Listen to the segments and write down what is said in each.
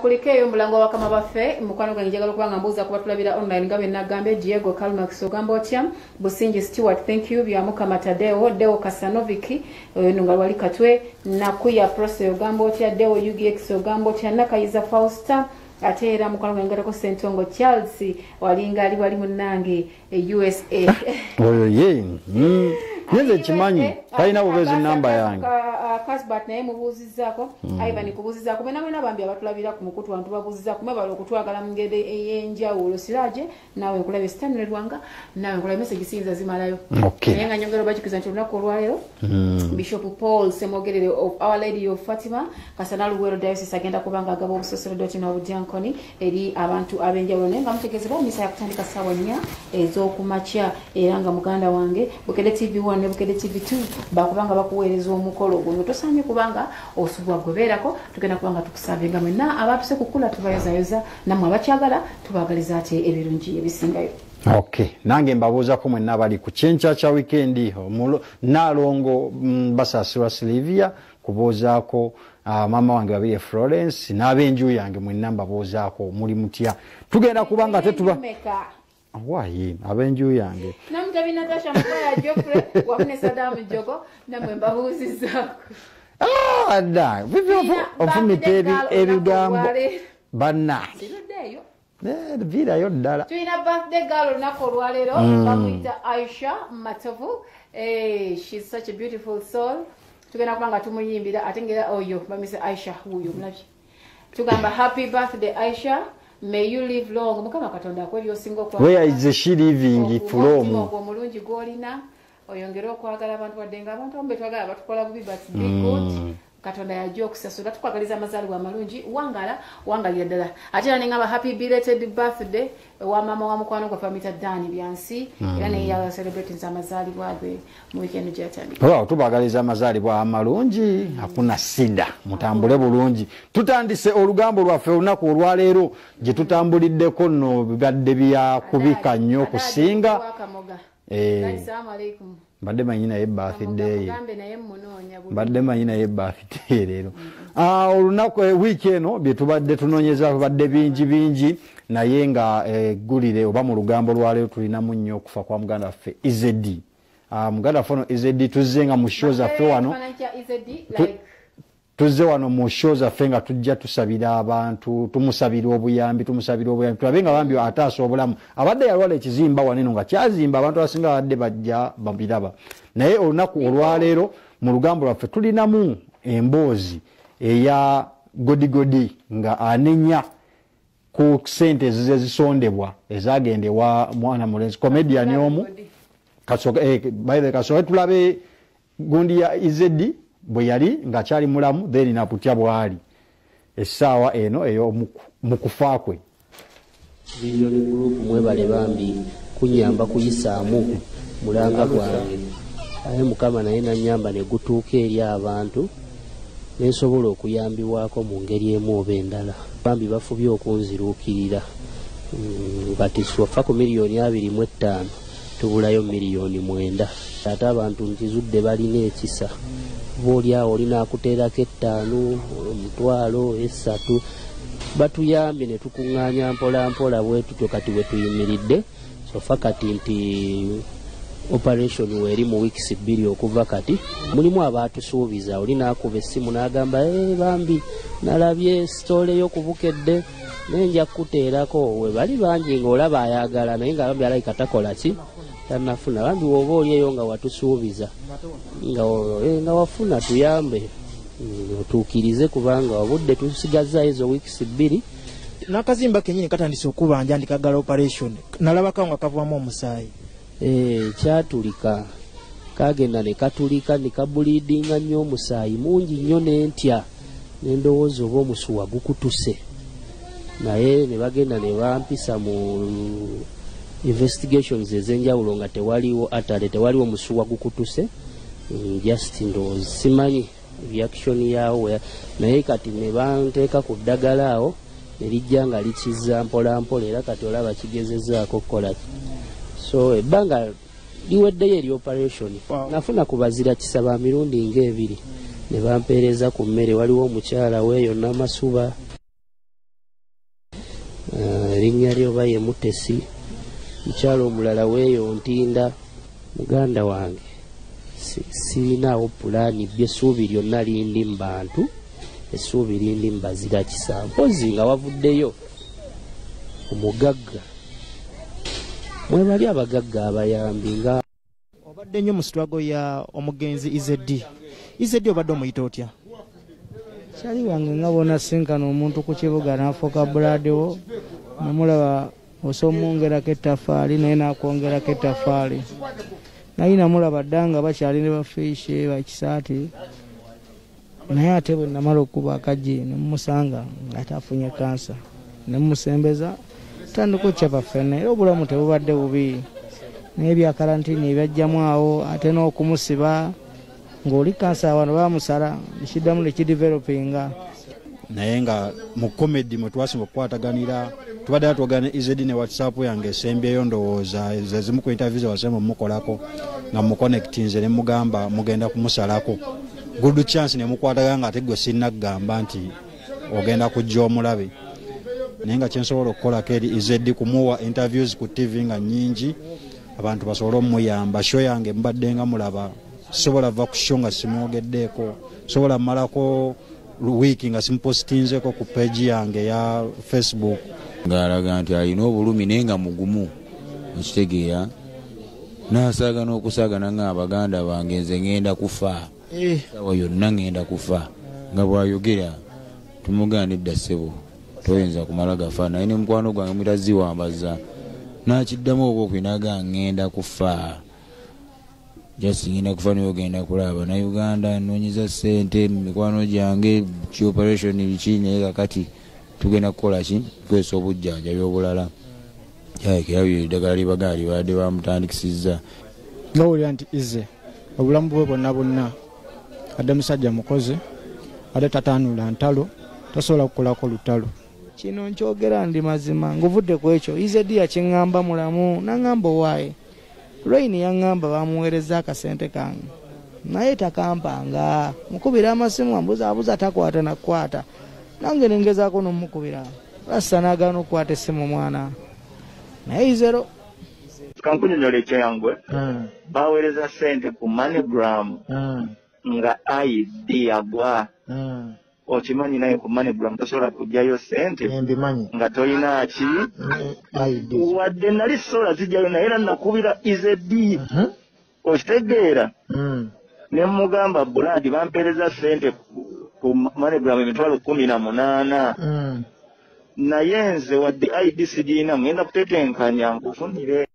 kuliko eyo mulango wa bakama baffe mukwano gwange njagala okuba nga mbuuza kuba tulabira online nga byenagambye diego calmax ogamba otya? Busingi stewart thank you byamukama tadeo deo kasanovic ono nga lwali katwe nakuya prose ogamba otya? Deo ugx ogamba otya? Nakayiza fausta ate era mukwano gwange ngatako sentongo charles walinga ali wali munange e usa oyo ye ye nze nkimanyi talina bubeezi namba yange. kasbat uh, naye mubuuzizaako hmm. aiba nikubuuzizaako bena bena bambi abatulabira ku mukutu wantu babuuzizaako mwebala okutwagala mu ngeri ey'enjawulo siraje naawe nkulaba esitanule lwanga naawe nkulaba emesagi siyinza zimalayo. Naye nga nyongera obakikiza nti olunaku olwaleero hmm. bishop paul semwogerere our lady of fatima kasana luwero diocese agenda kubanga agaba obusoseredoti n'obudyankoni eri abantu ab'enjawulo. Naye nga mutegeezebwa misa yakutandika ssaawa nnya ez'okumakya era nga muganda wange bukede tv1 oba nebukerekivi bitu bakubanga bakuweereza omukolo guno tosaanye kubanga osubwa gwebeerako tugenda kubanga tukusaabinga mwenna. Abapise kukula tubayozayoza nammwe abakyagala tubagaliza ate ebirungi ebisingayo. Okay nange mbabuuzako mwenna abali ku kyenkya kya wiikendi naalongo mm, basaasirwa silivia kubuuzaako ah, maama wange babiri e florence n'ab'enju yange mwenna mbabuuzaako muli mutya. Tugenda kubanga tetuba wayi ab'enju yange. Namutabi natasha mukwaya jofre wamune sadamu jogo namwe mbabuuzizaako dda vivyo ofumita ebi- ebigambo bannange viirayo ddala. Tulina birthday girl olunaku olwaleero bamuyita aisha matovu. Eh, shes such a beautiful soul. Tugenda kuba nga tumuyimbira ate ngera oyo bamise aisha wuyo mulabye tugamba happy birthday aisha may you live long? Mukama katonda akwe byosinga where is she living from ogwo omulungi gwolina oyongere okwagala abantu wadde nga abantu abamu betwagala batukola bubi but be good katonda yajja okusasula tukwagaliza amazaalibwa amalungi wangala wangalira ddala ate era neŋamba happy belated birthday wa maama wa mukwano gwe famita dani byansi. Era naye ya celebrating amazaalibwa ge mu weekend gyatandika. Olwawo tubagaliza amazaalibwa amalungi hakuna sida. Mutambule bulungi. Tutandise olugambo lwaffe olunaku olwaleero gye tutambuliddeko nno bibadde byakubika nnyo okusinga Eh. mbadde manyi naye buli mbadde manyi naye birthday leero. Ah, olunaku eh, wiiki eno byetubadde tunoonyeza bibadde bingi bingi. Naye nga eggulire oba mu lugambo lwaleero tulinamu nnyo okufa kwa muganda waffe izedi Ah, muganda waffe ono izedi tuzze nga mu show zaffe wano tuzze wano mu show zaffe nga tujja tusabira abantu tumusabira obuyambi tumusabira obuyambi. Tulabe nga bambi ataasa obulamu. Abadde yalwala ekizimba waneno nga kyazimba abantu abasinga babadde bajja babiraba. Naye olunaku olwaleero mu lugambo lwaffe tulinamu emboozi eya godigodi nga anenya ku sente ezizisondebwa ezagenda ewa mwana mulenzi comedian omu Kasoga- eh, kasoke tulabe gundi ya izedi bwe yali ngaakyali mulamu then naputya bwali. Essaawa eno eyomukufa kwe. Vision group mwebale bambi kunyamba kuyisaamu mulanga gwange aye mukama naye nanyamba negutuuka eri abantu nensobola okuyambibwako mu ngeri emu oba endala. Bambi bafubye okunziruukirira. Mm, kati swafa ku miliyoni abiri mu ettaano tubulayo miliyoni mwenda. Ate abantu nkizudde balina ekisa boolyawo olina akuteerako ettaano omutwalo esatu batuyambye ne tukuŋŋaanya mpola mpola bwe tutyo kati bwe tuyimiridde. Sofa kati nti operation weeri mu weeks bbiri okuva kati mulimu abaatusuubiza oli naakuba essimu n'agamba "Eh, bambi nalabye sitole y'okubukedde naye nja kukuteerako. We bali bangi ng'olaba ayagala naye nga bambi alabika takola ki tanafuna bambi woba oli eyo nga watusuubiza. Nga eh, wafuna tuyambe. Mm, otuukirize kubanga obudde tusigazaayo ezo wiikisi bbiri. N'akazimba kenyini katandise okubanja ndikagala operation. Nalabako nga kavaamu omusaayi. Eh, kyatulika. Kagenda ne katulika ne kabuliidinga nnyo omusaayi. Mungi nnyo n'entya nendowooza oba omusuwa gukutuse. Naye ne bagenda ne bampisa mu investigations ez'enjawulo nga tewaliwo atale tewaliwo musuwa gukutuse. Mm, just ndowooza simanyi reaction yaawo. Naye kati ne banteeka ku ddagala awo ne lijja nga likiza mpola mpola era kati olaba kigezezaako kukola. So ebbanga liweddeyo eri operation. Nafuna ku bazira kisaba mirundi ng'ebiri. Ne bampeereza ku mmere waliwo omukyala weeyo namasuba. Erinnya lye oba ye mutesi mukyalo omulala weeyo ntinda muganda wange si- sirinaawo pulaani byesuubi lyonna lindi mu bantu essuubi lindi mu bazira kisa mpozi nga wavuddeyo omugagga mwebali abagagga abayambi nga obadde nnyo mu sitwago ya omugenzi izedi izedi obadde omuyita otya? Kyali wange nga bonasinkana omuntu ku kibuga nafuuka bulaadiwo namulaba osomwongerako ettafaali naye nakwongerako ettafaali naye namulaba dda nga bakyali ne bafiishe bakisaati naye ate bwe namala okuba akagi nemumusanga ngaate afunye kansa nemumusembeza tandika okyapa ffene era obulamu tebubadde bubi. Naye bya karantini ebyajjamu awo ate n'okumusiba ng'oli kansa wano bamusala ekiddamu nekidevelopinga naye nga mu comedy mwe twasinga okukwataganira tubadde atwogana ne ezd ne whatsapp yange esembyeyo ndowooza ze zimu ku interview zewasemba mumukolako nga muconnectinze ne mugamba mugenda kumusalako. Good chance ne mukwatagana nga ate gwe sinnakugamba nti ogenda kujja omulabe. Naye nga kyensobola okukolako eri ezd kumuwa interviews ku tv nga nyingi abantu basobole omuyamba. Sho yange mbadde nga mulaba. Sobola va ku sho nga simwogeddeeko sobola malako wiiki nga simupositinzeko ku peegi yange ya facebook ng'alaga nti alina obulumi naye nga mugumu okitegeera. N'asaagana okusaagana nga abaganda bange nze ŋŋenda kufa. Eh, sawa yonna ŋŋenda kufa. Nga bw'ayogera tumugana edda ssebo toyinza kumala gafa. Naye ne mukwano gwange mutaziwambaza n'akiddamu oba okwinaga ŋŋenda kufa. Just ŋŋenda kufa naye ogenda kulaba. Nauganda noonyeza ssente mu mikwano gyange kioperation biki naye kakati tugenda kukola ki? Tukozesa obujjanjabi obulala kyayekera eddagala libagala libadde bamutandikisizza. Ngawulira nti ize obulamu bwe bwonna bwonna adde musajja mukozi ate tatanula ntalo tosobola kukolako lutalo. Kino nkyogera ndi mazima nguvudde ku ekyo. Izedi yakiŋŋamba mulamu naŋŋamba owaaye. Lwaini yaŋŋamba bamuweereza akasente kange. Naye takampanga. Mukubira amasimu ambuzaabuza takwata nakukwata nange nengezaako nomukubira lasa nagaana okukwata essimu mwana. Naye izero kankunyonyola ekyangwe baweereza sente ku moneygram nga id agwa okimanyi naye ku moneygram tosobola kugyayo sente nga tolina ki? Wadde nali sola zijjayo naye era nakubira ized okitegeera? Ne mugamba buladi bampeereza sente ku- ku moneygram emitwalo kumi na munaana naye nze wadde id sigiina ngenda kutetenkanya nkufunire.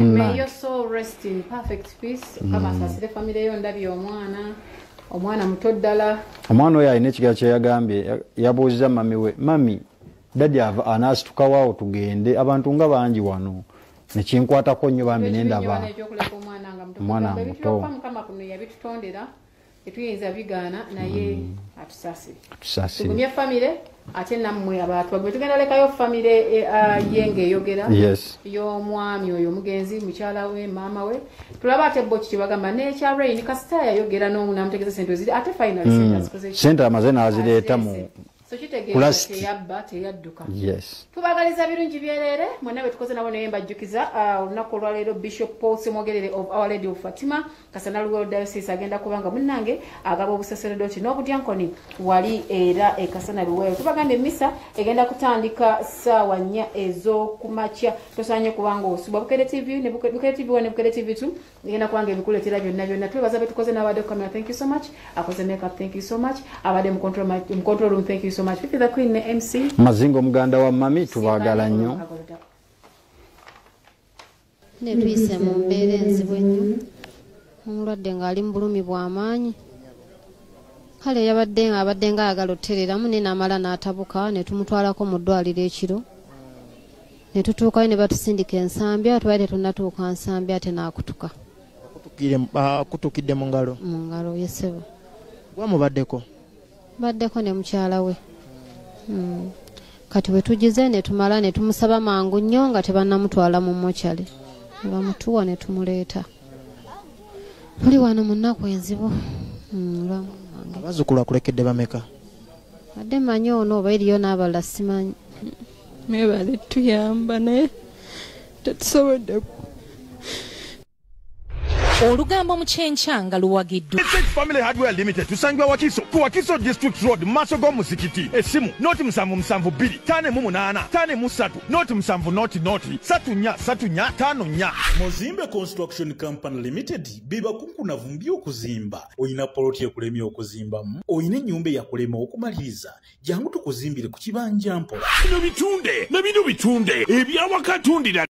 May your soul rest in perfect peace. Kama asasire famire yo ndabye omwana. Omwana muto ddala. Omwana oyo alina ekigaa kyeyagambye ya- yabuuziza mami we mami dadi ava anaasitukawoawo tugende. Abantu nga bangi wano nekinkwatako nnyo bambi nendaba omwana muto. Mukama kuno yabitutondera tetuyinza bigaana naye atusaasire tusaasire tugumye famire ate nammwe abantu bagwe. Tugenda lekayo famire eh, ah, ye ng'eyogera. Y'omwami oyo omugenzi mukyala we maama we. Tulaba ate bo kiki bagamba nekya rain kasita yayogera n'omu namutegeza sente oziri ate final sente ki? sente amaze n'azireeta mu kitegeeza teyabba teyadduka. Tubagaliza birungi byereere mwena bwe tukoze nabo naye mbajjukiza ah, olunaku olwaleero bishop paul semwogerere of our lady of fatima kasana luwero diocese agenda kuba nga munnange agaba obusaseredoti n'obudyankoni wali era ekasana luwero. Tubagamba emisa egenda kutandika saawa nnya ez'okumakya. Tosanye kubanga osubwa. Bukere tv bukere tv 1 ne bukere tv 2 egenda kubanga ebikuleetera byonna byonna. Twebaza be tukoze n'abadde ku kamera. Thank you so much. Akoze makeup thank you so much. Abadde mu control room thank you so much fifi the queen ne mc mazinga omuganda wa mami tubaagala nnyo. Ne tuyise mu mbeera enzibu ennyo. Omulwadde ng'ali mu bulumi bw'amaanyi. Kale yabadde abadde nga ayagala otereramu naye n'amala n'atabuka ne tumutwalako mu ddwaliro ekiro. Ne tutuukayo ne batusindika ensambya tubaye tetunnatuuka nsambya ate n'akutuka. Akutukidde mu ngalo. Mu ngalo yesebo gwamubaddeko baddeko ne mukyala we. Kati bwe tugize ne tumala ne tumusaba mangu nnyo nga tebannamutwala mu mokyale ne bamutuwa ne tumuleeta. Tuli wano mu nnaku enzibu. Mm, abazzukulu akulekedde bameka? Adde manyi ono oba eriyo n'abalala simanyi. Mwebale tuyamba naye tetusobodde olugambo mu kyenkya nga luwagiddwa family hardware limited tusangibwa wakiso ku wakiso district road mu maaso g'omuzikiti essimu noti musanvu musanvu bbiri taano emu munaana taano emu ssatu noti musanvu noti noti satu nnya satu nnya taano nnya. Muzimbe construction company limited bebakunkunavu mu by'okuzimba olina poloti ekulemya okuzimbamu olina ennyumba eyakulema okumaliriza jangu tukuzimbire ku kibanja mpola. Bino bitunde na bino bitunde ebyawakatundira